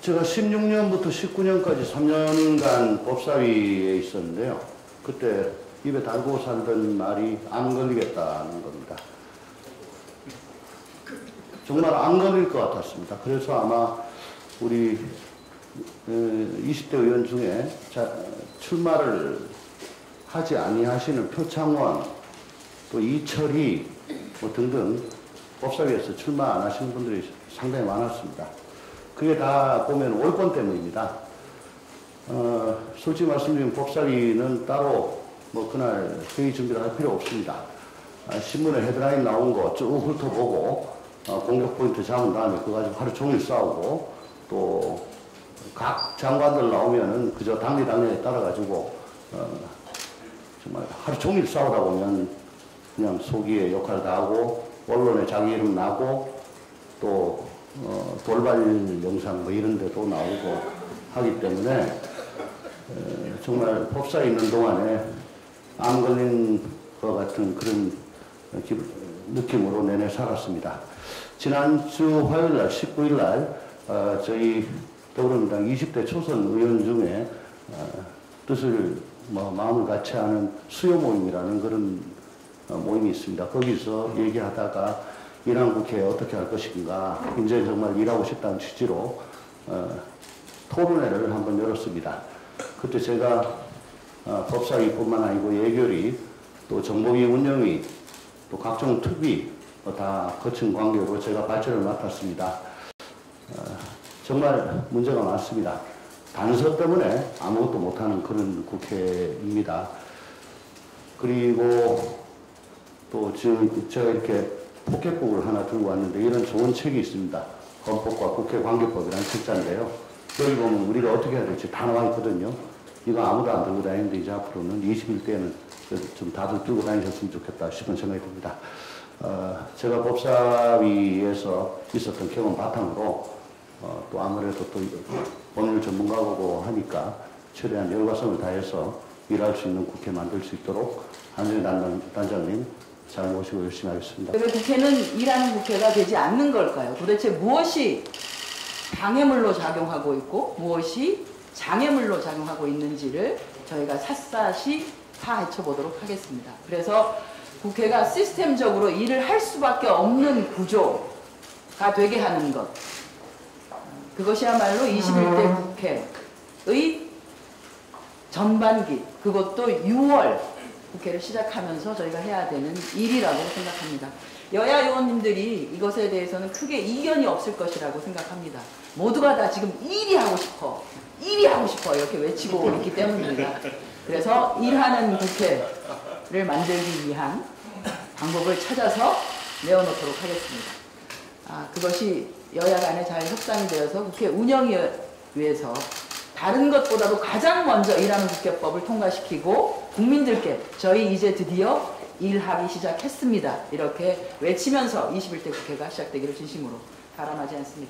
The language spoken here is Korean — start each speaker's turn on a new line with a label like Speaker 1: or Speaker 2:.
Speaker 1: 제가 16년부터 19년까지 3년간 법사위에 있었는데요. 그때 입에 달고 살던 말이 안 걸리겠다는 겁니다. 정말 안 걸릴 것 같았습니다. 그래서 아마 우리 20대 의원 중에 자, 출마를 하지 아니하시는 표창원, 또 이철희 뭐 등등 법사위에서 출마 안 하시는 분들이 상당히 많았습니다. 그게 다 보면 올권 때문입니다. 어, 솔직히 말씀드리면 법사위는 따로 뭐 그날 회의 준비를 할 필요 없습니다. 아, 신문에 헤드라인 나온 거 쭉 훑어보고 어, 공격 포인트 잡은 다음에 그거 가지고 하루 종일 싸우고 또 각 장관들 나오면은 그저 당리 당리에 따라가지고 어, 정말 하루 종일 싸우다 보면 그냥 소기의 역할 다 하고 언론에 자기 이름 나고 또 어, 돌발 영상 뭐 이런 데도 나오고 하기 때문에 에, 정말 법사에 있는 동안에 암 걸린 것 같은 그런 기, 느낌으로 내내 살았습니다. 지난주 화요일 날 19일 날 어, 저희 더불어민주당 20대 초선 의원 중에 어, 뜻을 뭐 마음을 같이 하는 수요 모임이라는 그런 어, 모임이 있습니다. 거기서 얘기하다가 이란 국회에 어떻게 할 것인가, 이제 정말 일하고 싶다는 취지로 어, 토론회를 한번 열었습니다. 그때 제가 어, 법사위뿐만 아니고 예결위, 또 정보위 운영위, 또 각종 특위 어, 다 거친 관계로 제가 발제를 맡았습니다. 어, 정말 문제가 많습니다. 단서 때문에 아무것도 못하는 그런 국회입니다. 그리고 또 지금 제가 이렇게 포켓북을 하나 들고 왔는데 이런 좋은 책이 있습니다. 헌법과 국회 관계법이라는 책자인데요. 여기 보면 우리가 어떻게 해야 될지 다 나와 있거든요. 이거 아무도 안 들고 다니는데 이제 앞으로는 21대에는 좀 다들 들고 다니셨으면 좋겠다 싶은 생각이 듭니다. 어, 제가 법사위에서 있었던 경험 바탕으로 어, 또 아무래도 또 법률 전문가고 하니까 최대한 열과성을 다해서 일할 수 있는 국회 만들 수 있도록 한준희 단장, 단장님 잘 모시고 열심히 하겠습니다.
Speaker 2: 왜 국회는 일하는 국회가 되지 않는 걸까요? 도대체 무엇이 방해물로 작용하고 있고 무엇이 장애물로 작용하고 있는지를 저희가 샅샅이 파헤쳐 보도록 하겠습니다. 그래서 국회가 시스템적으로 일을 할 수밖에 없는 구조가 되게 하는 것. 그것이야말로 21대 국회의 전반기, 그것도 6월 국회를 시작하면서 저희가 해야 되는 일이라고 생각합니다. 여야 의원님들이 이것에 대해서는 크게 이견이 없을 것이라고 생각합니다. 모두가 다 지금 일이 하고 싶어, 일이 하고 싶어 이렇게 외치고 있기 때문입니다. 그래서 일하는 국회를 만들기 위한 방법을 찾아서 내어놓도록 하겠습니다. 아, 그것이 여야 간에 잘 협상이 되어서 국회 운영에 위해서 다른 것보다도 가장 먼저 일하는 국회법을 통과시키고 국민들께 저희 이제 드디어 일하기 시작했습니다. 이렇게 외치면서 21대 국회가 시작되기를 진심으로 바람하지 않습니다.